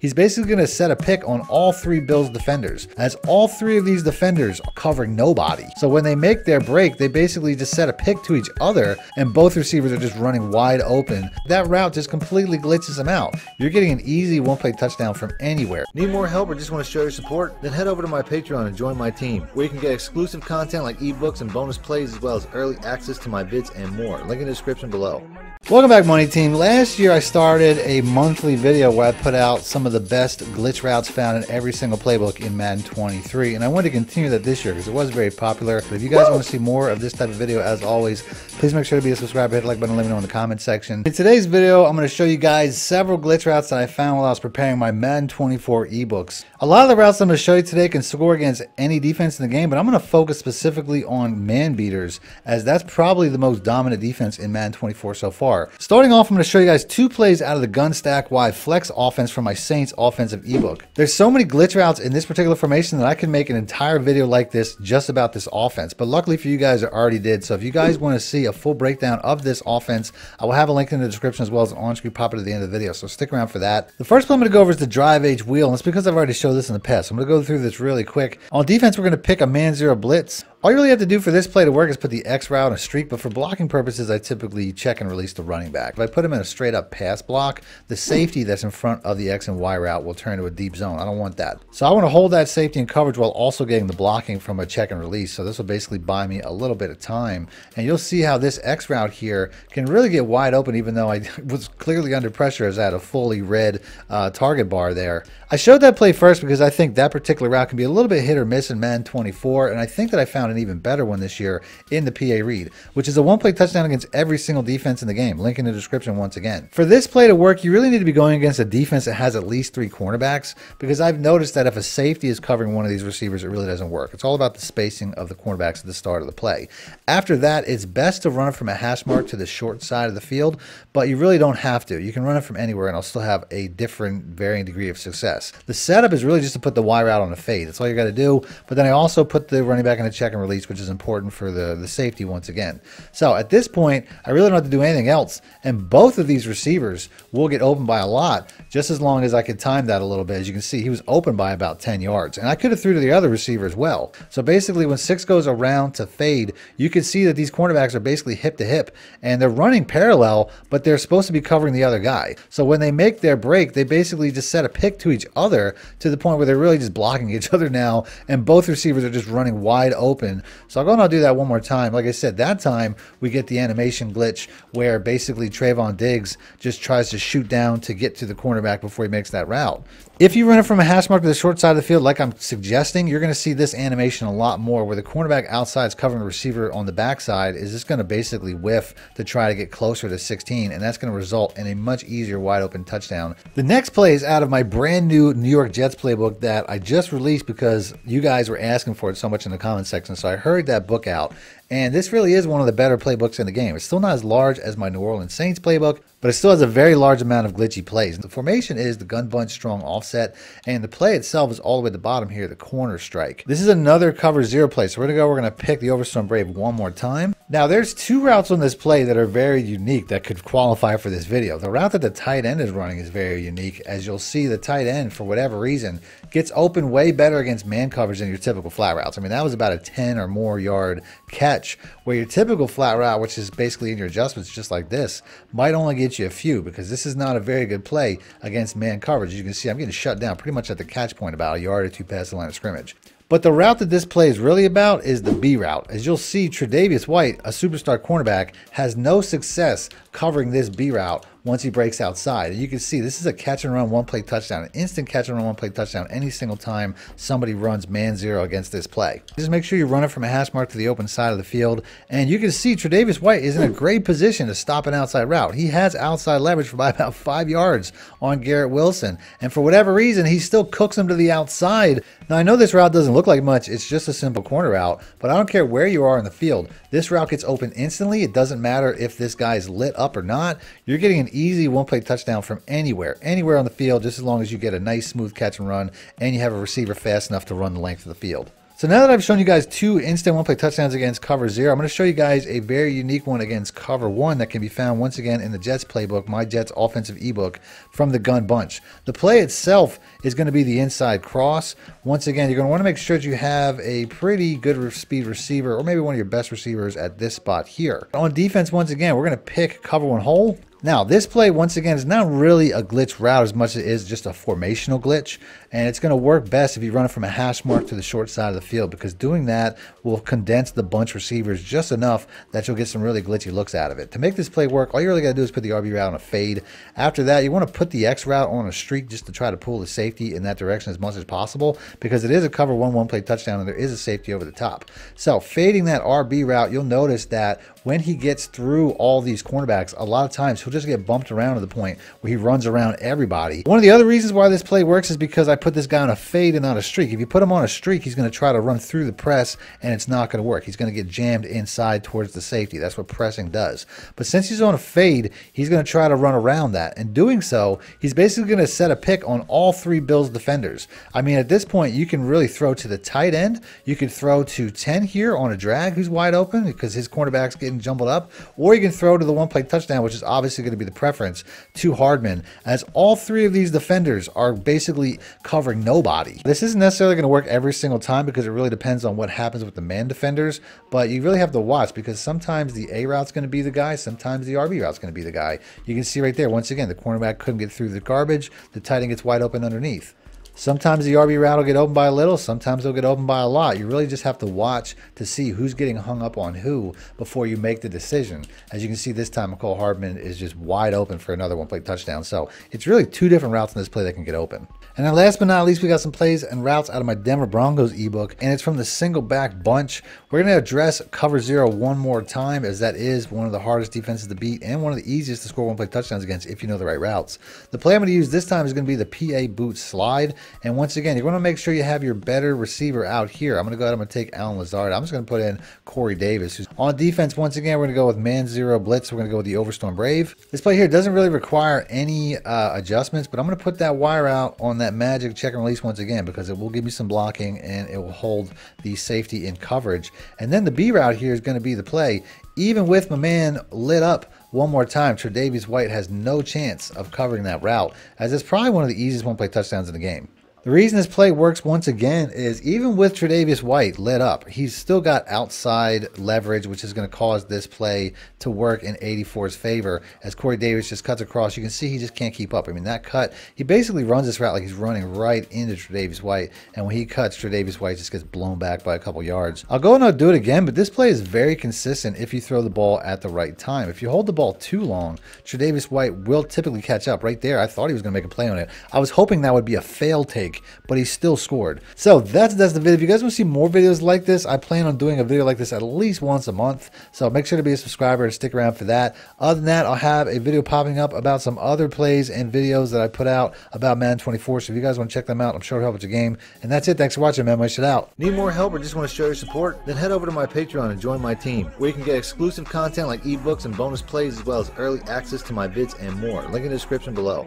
he's basically going to set a pick on all three Bills defenders, as all three of these defenders are covering nobody. So when they make their break, they basically just set a pick to each other, and both receivers are just running wide open. That route just completely glitches them out. You're getting an easy one play touchdown from anywhere. Need more help or just want to show your support? Then head over to my Patreon and join my team, where you can get exclusive content like ebooks and bonus plays, as well as early access to my vids and more. Link in the description below. Welcome back, Money Team. Last year, I started a monthly video where I put out some of the best glitch routes found in every single playbook in Madden 23, and I want to continue that this year because it was very popular. But if you guys want to see more of this type of video, as always, please make sure to be a subscriber, hit the like button, let me know in the comment section. In today's video, I'm going to show you guys several glitch routes that I found while I was preparing my Madden 24 ebooks. A lot of the routes I'm going to show you today can score against any defense in the game, but I'm going to focus specifically on man beaters, as that's probably the most dominant defense in Madden 24 so far Starting off, I'm going to show you guys two plays out of the gun stack wide flex offense from my Saints offensive ebook. There's so many glitch routes in this particular formation that I can make an entire video like this just about this offense. But luckily for you guys, I already did. So if you guys want to see a full breakdown of this offense, I will have a link in the description as well as an on-screen pop-up at the end of the video. So stick around for that. The first play I'm going to go over is the drive age wheel. And it's because I've already showed this in the past. I'm going to go through this really quick. On defense, we're going to pick a man zero blitz. All you really have to do for this play to work is put the X route in a streak, but for blocking purposes, I typically check and release the running back. If I put him in a straight up pass block, the safety that's in front of the X and Y route will turn to a deep zone. I don't want that. So I want to hold that safety and coverage while also getting the blocking from a check and release. So this will basically buy me a little bit of time. And you'll see how this X route here can really get wide open, even though I was clearly under pressure as I had a fully red uh, target bar there. I showed that play first because I think that particular route can be a little bit hit or miss in Madden 24. And I think that I found an even better one this year in the PA read, which is a one play touchdown against every single defense in the game. Link in the description once again. For this play to work, you really need to be going against a defense that has at least three cornerbacks because I've noticed that if a safety is covering one of these receivers, it really doesn't work. It's all about the spacing of the cornerbacks at the start of the play. After that, it's best to run from a hash mark to the short side of the field, but you really don't have to. You can run it from anywhere and I'll still have a different varying degree of success. The setup is really just to put the Y route on a fade. That's all you got to do. But then I also put the running back in a check and release, which is important for the, the safety once again. So at this point, I really don't have to do anything else. And both of these receivers will get open by a lot, just as long as I could time that a little bit. As you can see, he was open by about 10 yards. And I could have threw to the other receiver as well. So basically, when six goes around to fade, you can see that these cornerbacks are basically hip to hip. And they're running parallel, but they're supposed to be covering the other guy. So when they make their break, they basically just set a pick to each other to the point where they're really just blocking each other now. And both receivers are just running wide open. So I'll go and I'll do that one more time. Like I said, that time we get the animation glitch where basically Trevon Diggs just tries to shoot down to get to the cornerback before he makes that route. If you run it from a hash mark to the short side of the field, like I'm suggesting, you're going to see this animation a lot more where the cornerback outside is covering the receiver on the backside is just going to basically whiff to try to get closer to 16, and that's going to result in a much easier wide open touchdown. The next play is out of my brand new New York Jets playbook that I just released because you guys were asking for it so much in the comment section. So I hurried that book out and this really is one of the better playbooks in the game. It's still not as large as my New Orleans Saints playbook, but it still has a very large amount of glitchy plays. The formation is the gun bunch strong offset, and the play itself is all the way at the bottom here, the corner strike. This is another cover zero play, so we're gonna go, we're gonna pick the Overstorm Brave one more time. Now there's two routes on this play that are very unique that could qualify for this video. The route that the tight end is running is very unique. As you'll see, the tight end, for whatever reason, gets open way better against man coverage than your typical flat routes. I mean, that was about a 10 or more yard catch, where your typical flat route, which is basically in your adjustments just like this, might only get you a few because this is not a very good play against man coverage. As you can see, I'm getting shut down pretty much at the catch point about a yard or two past the line of scrimmage. But the route that this play is really about is the B route. As you'll see, Tre'Davious White, a superstar cornerback, has no success covering this B route once he breaks outside. And you can see this is a catch and run one play touchdown, an instant catch and run one play touchdown any single time somebody runs man zero against this play. Just make sure you run it from a hash mark to the open side of the field. And you can see Tre'Davious White is in a great position to stop an outside route. He has outside leverage for by about five yards on Garrett Wilson. And for whatever reason, he still cooks him to the outside. Now, I know this route doesn't look like much. It's just a simple corner route, but I don't care where you are in the field. This route gets open instantly. It doesn't matter if this guy is lit up or not. You're getting an easy one play touchdown from anywhere, anywhere on the field, just as long as you get a nice smooth catch and run and you have a receiver fast enough to run the length of the field. So now that I've shown you guys two instant one play touchdowns against cover zero, I'm going to show you guys a very unique one against cover one that can be found once again in the Jets playbook, my Jets offensive ebook from the gun bunch. The play itself is going to be the inside cross. Once again, you're going to want to make sure that you have a pretty good speed receiver or maybe one of your best receivers at this spot here. On defense, once again, we're going to pick cover one hole now, this play, once again, is not really a glitch route as much as it is just a formational glitch. And it's going to work best if you run it from a hash mark to the short side of the field because doing that will condense the bunch receivers just enough that you'll get some really glitchy looks out of it. To make this play work, all you really got to do is put the RB route on a fade. After that, you want to put the X route on a streak just to try to pull the safety in that direction as much as possible because it is a cover 1-1 play touchdown and there is a safety over the top. So fading that RB route, you'll notice that when he gets through all these cornerbacks, a lot of times he'll just get bumped around to the point where he runs around everybody. One of the other reasons why this play works is because I put this guy on a fade and not a streak. If you put him on a streak, he's going to try to run through the press and it's not going to work. He's going to get jammed inside towards the safety. That's what pressing does. But since he's on a fade, he's going to try to run around that. And doing so, he's basically going to set a pick on all three Bills defenders. I mean, at this point, you can really throw to the tight end. You could throw to 10 here on a drag who's wide open because his cornerback's getting jumbled up, or you can throw to the one play touchdown, which is obviously going to be the preference to Hardman, as all three of these defenders are basically covering nobody. This isn't necessarily going to work every single time because it really depends on what happens with the man defenders, but you really have to watch because sometimes the A route's going to be the guy, sometimes the RB route's going to be the guy. You can see right there, once again, the cornerback couldn't get through the garbage, the tight end gets wide open underneath. Sometimes the RB route will get open by a little, sometimes they'll get open by a lot. You really just have to watch to see who's getting hung up on who before you make the decision. As you can see this time, Mecole Hardman is just wide open for another one play touchdown. So it's really two different routes in this play that can get open. And then last but not least, we got some plays and routes out of my Denver Broncos ebook, and it's from the single back bunch. We're going to address cover zero one more time, as that is one of the hardest defenses to beat and one of the easiest to score one play touchdowns against if you know the right routes. The play I'm going to use this time is going to be the PA boot slide. And once again, you're going to make sure you have your better receiver out here. I'm going to go ahead and take Allen Lazard. I'm just going to put in Corey Davis, who's on defense. Once again, we're going to go with man zero blitz. We're going to go with the Overstorm Brave. This play here doesn't really require any uh, adjustments, but I'm going to put that Y route on that magic check and release once again because it will give me some blocking and it will hold the safety in coverage. And then the B route here is going to be the play. Even with my man lit up one more time, Tre'Davious White has no chance of covering that route as it's probably one of the easiest one-play touchdowns in the game. The reason this play works once again is even with Tre'Davious White lit up, he's still got outside leverage, which is going to cause this play to work in 84's favor. As Corey Davis just cuts across, you can see he just can't keep up. I mean, that cut, he basically runs this route like he's running right into Tre'Davious White, and when he cuts, Tre'Davious White just gets blown back by a couple yards. I'll go and I'll do it again, but this play is very consistent if you throw the ball at the right time. If you hold the ball too long, Tre'Davious White will typically catch up. Right there, I thought he was going to make a play on it. I was hoping that would be a fail take but he still scored. So that's that's the video. If you guys want to see more videos like this, I plan on doing a video like this at least once a month. So make sure to be a subscriber and stick around for that. Other than that, I'll have a video popping up about some other plays and videos that I put out about Madden 24. So if you guys want to check them out, I'm sure it'll help with your game. And that's it. Thanks for watching, man. Moneyshot out. Need more help or just want to show your support? Then head over to my Patreon and join my team, where you can get exclusive content like ebooks and bonus plays, as well as early access to my vids and more. Link in the description below.